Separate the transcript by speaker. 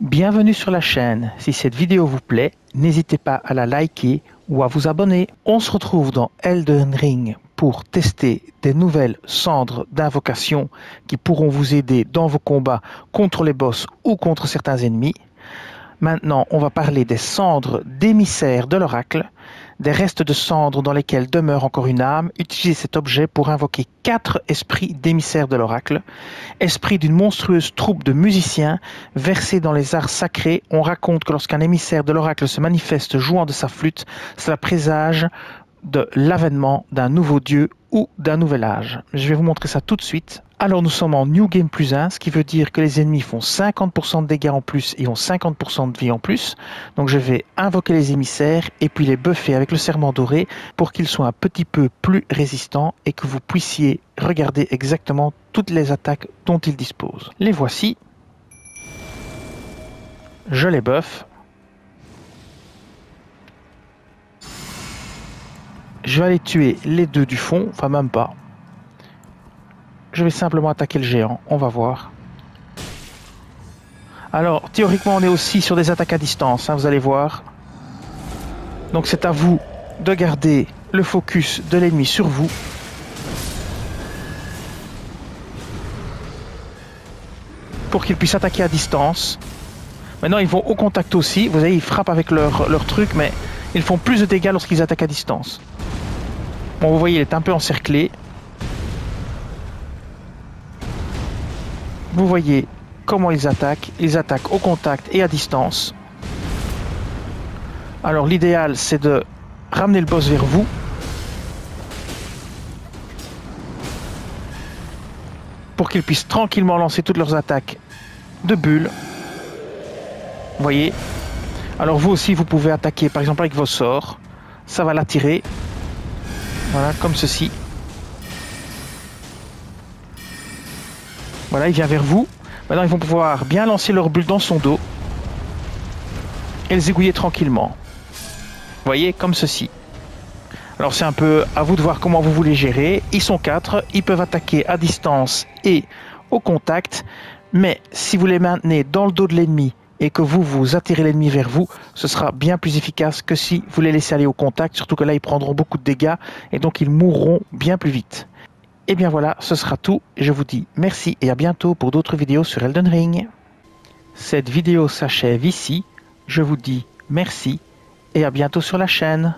Speaker 1: Bienvenue sur la chaîne. Si cette vidéo vous plaît, n'hésitez pas à la liker ou à vous abonner. On se retrouve dans Elden Ring pour tester des nouvelles cendres d'invocation qui pourront vous aider dans vos combats contre les boss ou contre certains ennemis. Maintenant, on va parler des cendres d'émissaires de l'oracle, des restes de cendres dans lesquels demeure encore une âme. Utilisez cet objet pour invoquer quatre esprits d'émissaires de l'oracle. Esprits d'une monstrueuse troupe de musiciens versés dans les arts sacrés. On raconte que lorsqu'un émissaire de l'oracle se manifeste jouant de sa flûte, cela présage de l'avènement d'un nouveau dieu ou d'un nouvel âge. Je vais vous montrer ça tout de suite. Alors nous sommes en New Game plus 1, ce qui veut dire que les ennemis font 50% de dégâts en plus et ont 50% de vie en plus. Donc je vais invoquer les émissaires et puis les buffer avec le serment doré pour qu'ils soient un petit peu plus résistants et que vous puissiez regarder exactement toutes les attaques dont ils disposent. Les voici. Je les buff Je vais aller tuer les deux du fond, enfin même pas. Je vais simplement attaquer le géant, on va voir. Alors, théoriquement, on est aussi sur des attaques à distance, hein, vous allez voir. Donc c'est à vous de garder le focus de l'ennemi sur vous. Pour qu'ils puissent attaquer à distance. Maintenant, ils vont au contact aussi. Vous voyez, ils frappent avec leur, leur truc, mais ils font plus de dégâts lorsqu'ils attaquent à distance. Bon, vous voyez, il est un peu encerclé. Vous voyez comment ils attaquent. Ils attaquent au contact et à distance. Alors l'idéal, c'est de ramener le boss vers vous. Pour qu'ils puissent tranquillement lancer toutes leurs attaques de bulles. Vous voyez Alors vous aussi, vous pouvez attaquer par exemple avec vos sorts. Ça va l'attirer. Voilà, comme ceci. Voilà, il vient vers vous. Maintenant, ils vont pouvoir bien lancer leur bulle dans son dos et les aiguiller tranquillement. Vous voyez, comme ceci. Alors c'est un peu à vous de voir comment vous voulez gérer. Ils sont quatre, ils peuvent attaquer à distance et au contact. Mais si vous les maintenez dans le dos de l'ennemi et que vous, vous attirez l'ennemi vers vous, ce sera bien plus efficace que si vous les laissez aller au contact, surtout que là, ils prendront beaucoup de dégâts et donc ils mourront bien plus vite. Et bien voilà, ce sera tout. Je vous dis merci et à bientôt pour d'autres vidéos sur Elden Ring. Cette vidéo s'achève ici. Je vous dis merci et à bientôt sur la chaîne.